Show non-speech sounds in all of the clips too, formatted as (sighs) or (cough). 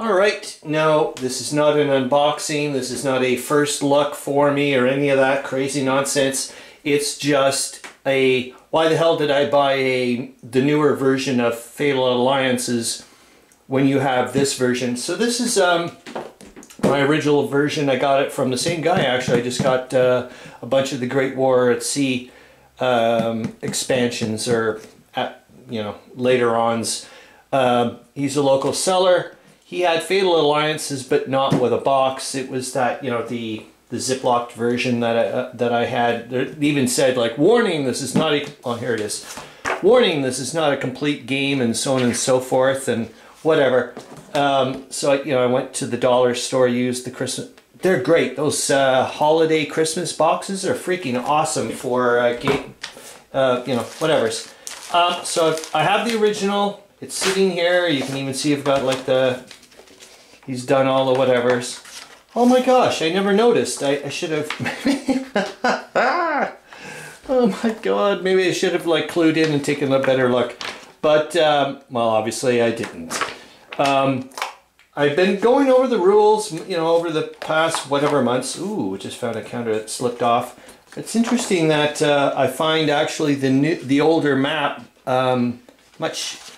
All right, now this is not an unboxing. This is not a first look for me or any of that crazy nonsense. It's just a, why the hell did I buy a the newer version of Fatal Alliances when you have this version? So this is um, my original version. I got it from the same guy actually. I just got uh, a bunch of the Great War at Sea um, expansions or, at, you know, later ons. Uh, he's a local seller he had Fatal Alliances, but not with a box. It was that you know the the ziplocked version that I, uh, that I had. They even said like, "Warning: This is not a." Oh, here it is. Warning: This is not a complete game, and so on and so forth, and whatever. Um, so I, you know, I went to the dollar store, used the Christmas. They're great. Those uh, holiday Christmas boxes are freaking awesome for uh, game. Uh, you know, whatever's. Um, so I have the original. It's sitting here. You can even see I've got like the He's done all the whatevers. Oh my gosh, I never noticed. I, I should have... Maybe, (laughs) oh my god, maybe I should have like clued in and taken a better look. But, um, well, obviously I didn't. Um, I've been going over the rules, you know, over the past whatever months. Ooh, just found a counter that slipped off. It's interesting that uh, I find actually the new, the older map um, much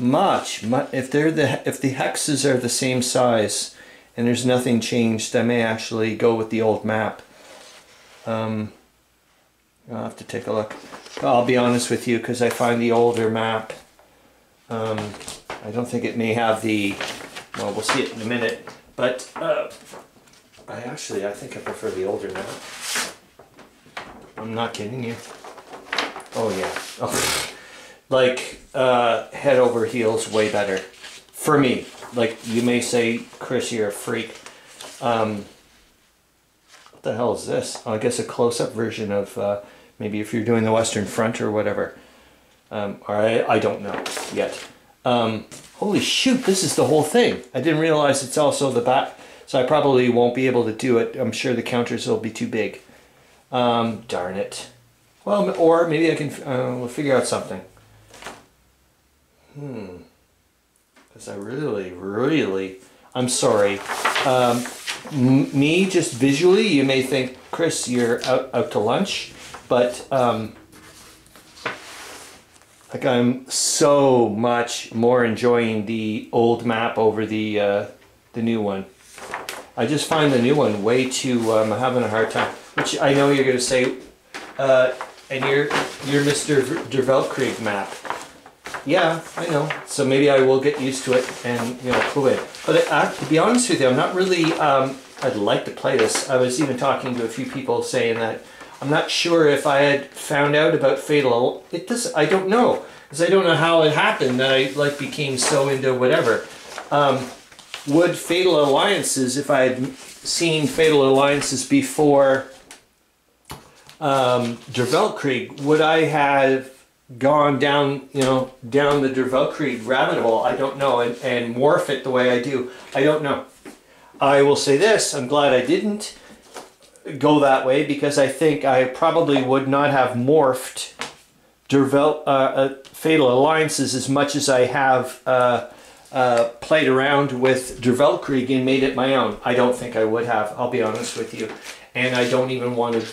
much, if they're the if the hexes are the same size and there's nothing changed I may actually go with the old map. Um, I'll have to take a look. I'll be honest with you because I find the older map um, I don't think it may have the well we'll see it in a minute but uh, I actually I think I prefer the older map. I'm not kidding you. Oh yeah. Oh (laughs) like uh, head over heels way better for me. Like you may say, Chris, you're a freak. Um, what the hell is this? Oh, I guess a close-up version of uh, maybe if you're doing the Western Front or whatever. Um, or I, I don't know yet. Um, holy shoot, this is the whole thing. I didn't realize it's also the back, so I probably won't be able to do it. I'm sure the counters will be too big. Um, darn it. Well, or maybe I can uh, we'll figure out something. Hmm. Because I really, really, I'm sorry. Um, me, just visually, you may think, Chris, you're out, out to lunch, but um, like I'm so much more enjoying the old map over the uh, the new one. I just find the new one way too. Um, I'm having a hard time. Which I know you're going to say, uh, and you're you're Mr. Der Weltkrieg map. Yeah, I know. So maybe I will get used to it and, you know, cool it. But uh, to be honest with you, I'm not really, um, I'd like to play this. I was even talking to a few people saying that I'm not sure if I had found out about Fatal. It does, I don't know. Because I don't know how it happened that I, like, became so into whatever. Um, would Fatal Alliances, if I had seen Fatal Alliances before um, Der Weltkrieg, would I have gone down, you know, down the Der Weltkrieg rabbit hole, I don't know, and, and morph it the way I do, I don't know. I will say this, I'm glad I didn't go that way because I think I probably would not have morphed Dervel, uh, uh, Fatal Alliances as much as I have uh, uh, played around with Der Weltkrieg and made it my own. I don't think I would have, I'll be honest with you. And I don't even want to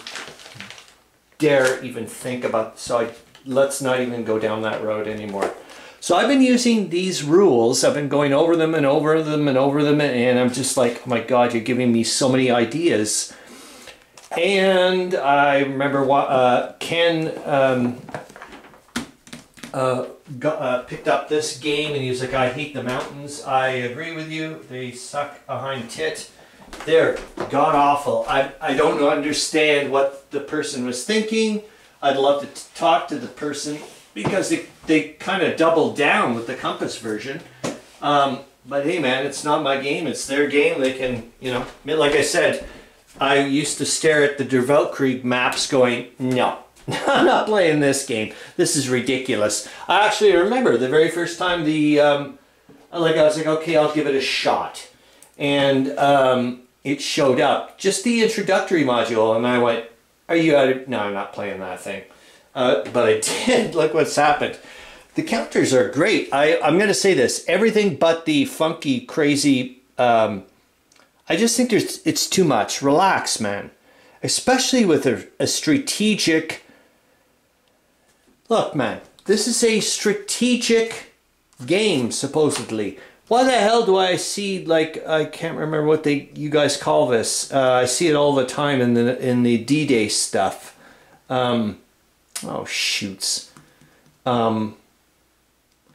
dare even think about, so I let's not even go down that road anymore. So I've been using these rules. I've been going over them and over them and over them, and I'm just like, oh my God, you're giving me so many ideas. And I remember uh, Ken um, uh, got, uh, picked up this game, and he was like, I hate the mountains. I agree with you. They suck behind tit. They're god awful. I, I don't understand what the person was thinking. I'd love to talk to the person because they, they kind of doubled down with the Compass version. Um, but hey man, it's not my game, it's their game. They can, you know, like I said, I used to stare at the Der Weltkrieg maps going, no, (laughs) I'm not playing this game. This is ridiculous. I actually remember the very first time the, um, like I was like, okay, I'll give it a shot. And um, it showed up, just the introductory module, and I went, are you out of... No, I'm not playing that thing. Uh, but I (laughs) did. Look what's happened. the counters are great. I, I'm going to say this everything but the funky, crazy. Um, I just think there's it's too much. Relax, man. Especially with a, a strategic. Look, man, this is a strategic game, supposedly. Why the hell do I see like I can't remember what they you guys call this? Uh, I see it all the time in the in the D-Day stuff. Um, oh shoots. Um,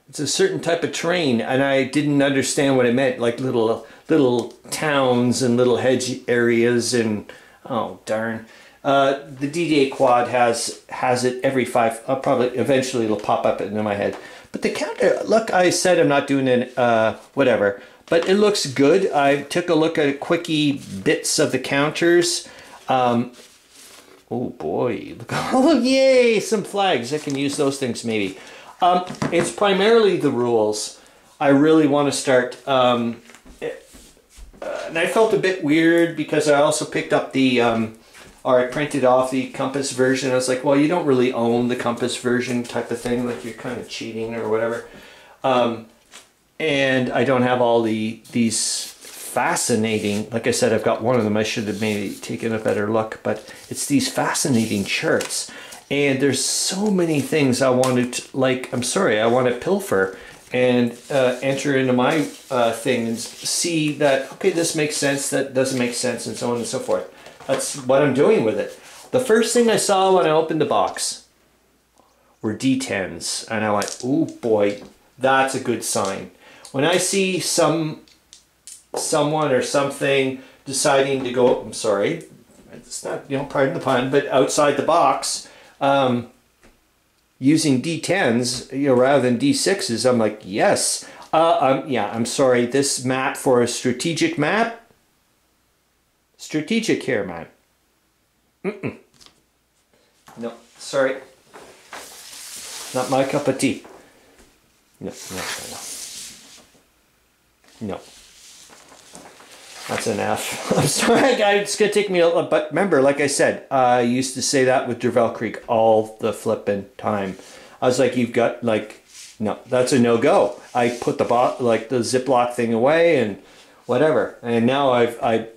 it's a certain type of terrain, and I didn't understand what it meant. Like little little towns and little hedge areas, and oh darn. Uh, the D-Day quad has has it every five. I'll probably eventually it'll pop up in my head. But the counter, look, I said I'm not doing it, uh, whatever, but it looks good. I took a look at quickie bits of the counters. Um, oh boy, (laughs) oh yay, some flags. I can use those things maybe. Um, it's primarily the rules. I really want to start, um, it, uh, and I felt a bit weird because I also picked up the, um, or I printed off the Compass version. I was like, well, you don't really own the Compass version type of thing. Like you're kind of cheating or whatever. Um, and I don't have all the these fascinating. Like I said, I've got one of them. I should have maybe taken a better look, but it's these fascinating charts. And there's so many things I wanted to, like, I'm sorry, I want to pilfer and uh, enter into my uh, thing and see that, okay, this makes sense, that doesn't make sense, and so on and so forth. That's what I'm doing with it. The first thing I saw when I opened the box were D10s. And I went, oh boy, that's a good sign. When I see some someone or something deciding to go, I'm sorry, it's not, you know, pardon the pun, but outside the box, um, using D10s, you know, rather than D6s, I'm like, yes. Uh, um, yeah, I'm sorry, this map for a strategic map, strategic here, man. Mm-mm. No, sorry. Not my cup of tea. No, no, no. No. That's an (laughs) F. I'm sorry, (laughs) guys. It's gonna take me a but remember, like I said, I used to say that with Der Weltkrieg all the flipping time. I was like, you've got like, no, that's a no go. I put the bot like the Ziploc thing away and whatever, and now I've I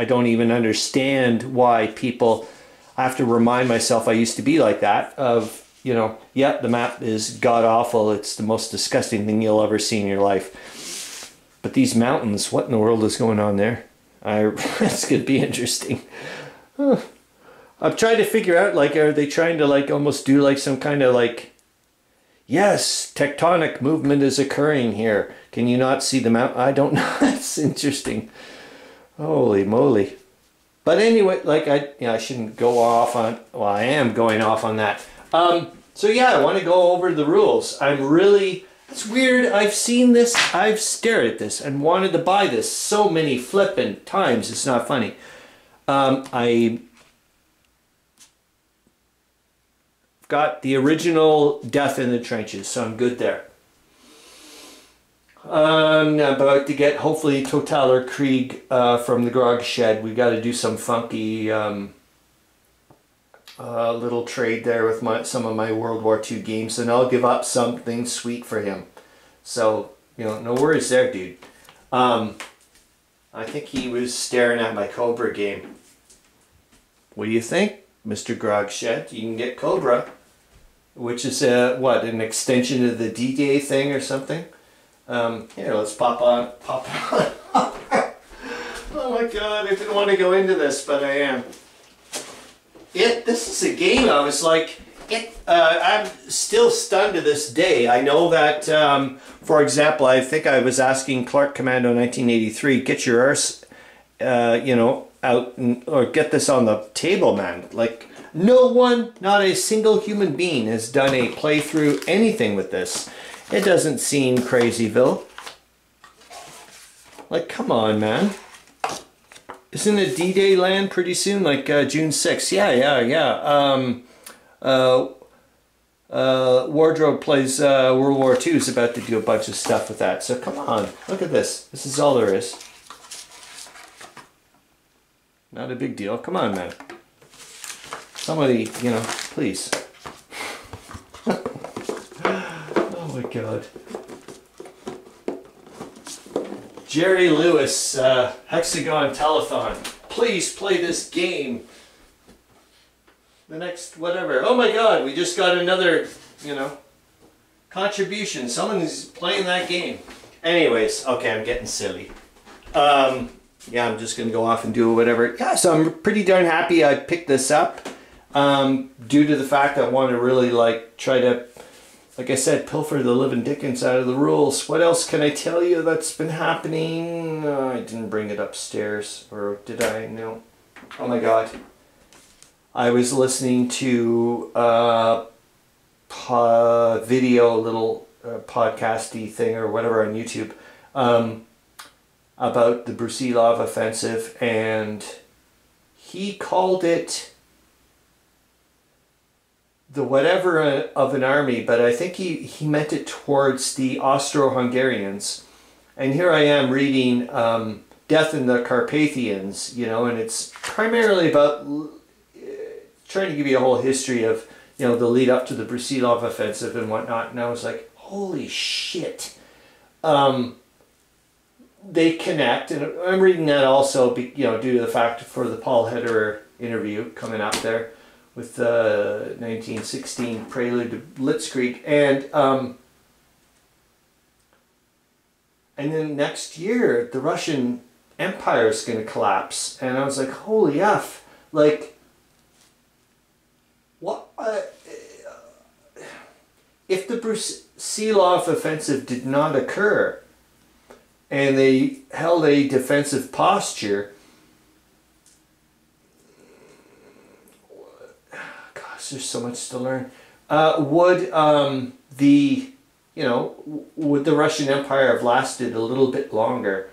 I don't even understand why people. I have to remind myself I used to be like that. Of you know, yeah, the map is god awful. It's the most disgusting thing you'll ever see in your life. But these mountains, what in the world is going on there? I (laughs) it's gonna be interesting. I'm trying to figure out like are they trying to like almost do like some kind of like yes tectonic movement is occurring here. Can you not see the mountain? I don't know. (laughs) that's interesting. Holy moly. But anyway, like I, yeah, I shouldn't go off on, well, I am going off on that. Um, so yeah, I want to go over the rules. I'm really, it's weird. I've seen this, I've stared at this and wanted to buy this so many flippin' times. It's not funny. Um, I got the original Death in the Trenches, so I'm good there. I'm about to get hopefully Totaler Krieg uh, from the Grog Shed. We got to do some funky um, uh, little trade there with my some of my World War II games, and I'll give up something sweet for him. So you know, no worries there, dude. Um, I think he was staring at my Cobra game. What do you think, Mr. Grog Shed? You can get Cobra, which is a, what an extension of the D-Day thing or something. Um, here, let's pop on, pop on. (laughs) oh my god, I didn't want to go into this, but I am. It, this is a game I was like, it, uh, I'm still stunned to this day. I know that, um, for example, I think I was asking Clark Commando 1983, get your arse, uh, you know, out, and, or get this on the table, man. Like, no one, not a single human being has done a playthrough, anything with this. It doesn't seem crazyville. Like, come on, man. Isn't it D-Day land pretty soon? Like uh, June 6th? Yeah, yeah, yeah. Um, uh, uh, Wardrobe plays uh, World War II is about to do a bunch of stuff with that. So come on, look at this. This is all there is. Not a big deal. Come on, man. Somebody, you know, please. my god. Jerry Lewis, uh, Hexagon Telethon. Please play this game. The next, whatever. Oh my god, we just got another, you know, contribution. Someone's playing that game. Anyways, okay, I'm getting silly. Um, yeah, I'm just gonna go off and do whatever. Yeah, so I'm pretty darn happy I picked this up. Um, due to the fact I want to really like try to like I said, pilfer the living dickens out of the rules. What else can I tell you that's been happening? Oh, I didn't bring it upstairs, or did I? No. Oh my god. I was listening to a video, little uh, podcasty thing or whatever on YouTube um, about the Brusilov offensive, and he called it the whatever uh, of an army, but I think he, he meant it towards the Austro-Hungarians. And here I am reading um, Death in the Carpathians, you know, and it's primarily about uh, trying to give you a whole history of, you know, the lead up to the Brusilov offensive and whatnot. And I was like, holy shit. Um, they connect, and I'm reading that also, you know, due to the fact for the Paul Hederer interview coming up there with the 1916 Prelude to Blitzkrieg, and um, and then next year the Russian Empire is going to collapse, and I was like, holy f, like what? Uh, if the Brusilov offensive did not occur, and they held a defensive posture there's so much to learn. Uh, would um, the you know would the Russian Empire have lasted a little bit longer?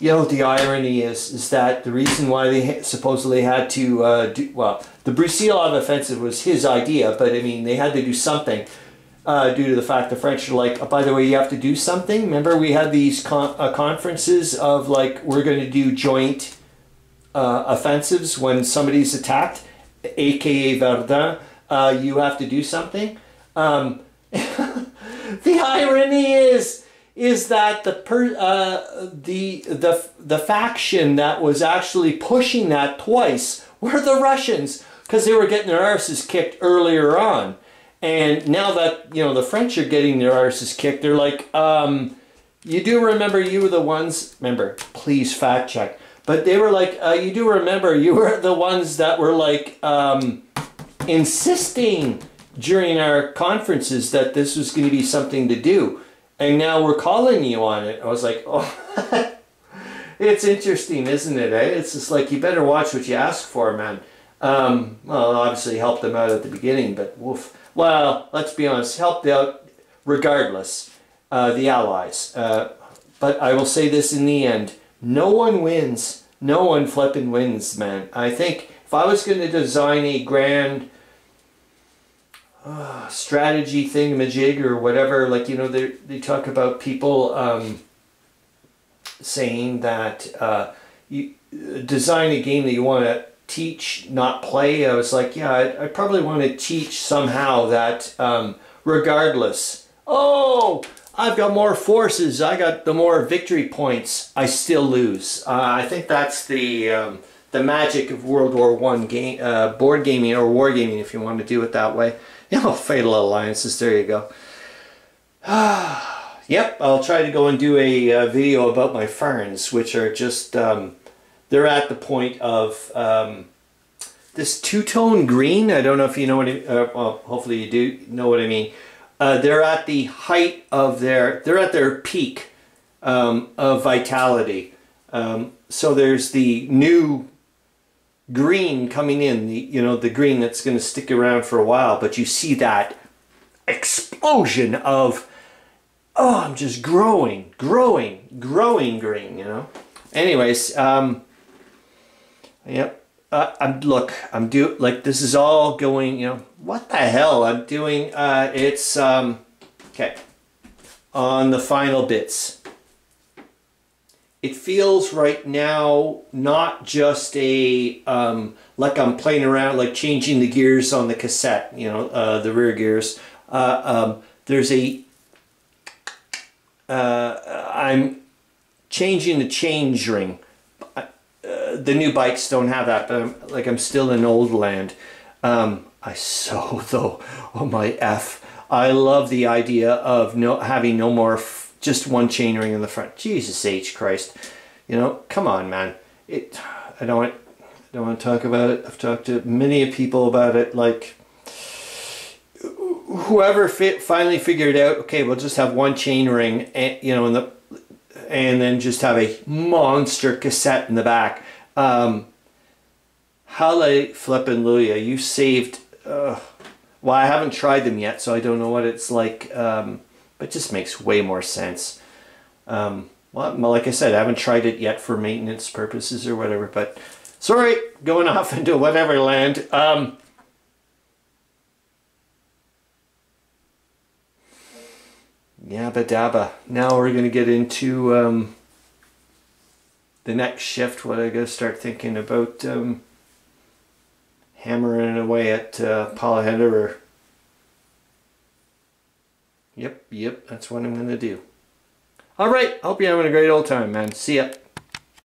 You know the irony is is that the reason why they supposedly had to uh, do well the Brusilov offensive was his idea, but I mean they had to do something. Uh, due to the fact the French are like, oh, by the way, you have to do something. Remember, we had these con uh, conferences of like, we're going to do joint uh, offensives when somebody's attacked aka Verdun, uh, you have to do something. Um, (laughs) the irony is is that the per, uh, the the the faction that was actually pushing that twice were the Russians because they were getting their arses kicked earlier on, and now that you know the French are getting their arses kicked, they're like, um, you do remember you were the ones. Remember, please fact check. But they were like, uh, you do remember, you were the ones that were like um, insisting during our conferences that this was going to be something to do. And now we're calling you on it. I was like, (laughs) oh, it's interesting, isn't it? Eh? It's just like, you better watch what you ask for, man. Um, well, obviously helped them out at the beginning, but woof. Well, let's be honest, helped out regardless, uh, the Allies. Uh, but I will say this in the end no one wins. No one flipping wins, man. I think if I was going to design a grand uh, strategy thing, majig or whatever, like, you know, they, they talk about people um, saying that uh, you design a game that you want to teach, not play. I was like, yeah, I, I probably want to teach somehow that um, regardless. Oh, I've got more forces, I got the more victory points, I still lose. Uh, I think that's the um, the magic of World War One game, uh, board gaming or wargaming, if you want to do it that way. (laughs) You know, Fatal Alliances. There you go. (sighs) yep, I'll try to go and do a, a, uh, video about my ferns, which are just um, they're at the point of um, this two-tone green. I don't know if you know what. It, uh, well, hopefully you do know what I mean uh, they're at the height of their, they're at their peak um, of vitality. Um, so there's the new green coming in, the, you know, the green that's going to stick around for a while, but you see that explosion of, oh, I'm just growing, growing, growing green, you know. Anyways, um, yep, uh, I'm look, I'm do like this is all going, you know, what the hell I'm doing, uh, it's, um, okay, on the final bits. It feels right now not just a, um, like I'm playing around, like changing the gears on the cassette, you know, uh, the rear gears. Uh, um, there's a uh, I'm changing the chainring. The new bikes don't have that, but I'm, like I'm still in old land. Um, I so (laughs) though on my F. I love the idea of no having no more just one chainring in the front. Jesus H Christ, you know, come on, man. It. I don't want. I don't want to talk about it. I've talked to many people about it. Like whoever fit, finally figured out. Okay, we'll just have one chainring, and you know, in the and then just have a monster cassette in the back. Um, Halle flippin' You saved. Uh, well, I haven't tried them yet, so I don't know what it's like. Um, but just makes way more sense. Um, well, like I said, I haven't tried it yet for maintenance purposes or whatever. But sorry, going off (laughs) into whatever land. Um, Yabba dabba. Now we're going to get into um, the next shift. What I to start thinking about um, hammering away at uh, Paula Henderer. Yep, yep, that's what I'm going to do. All right, hope you're having a great old time, man. See ya.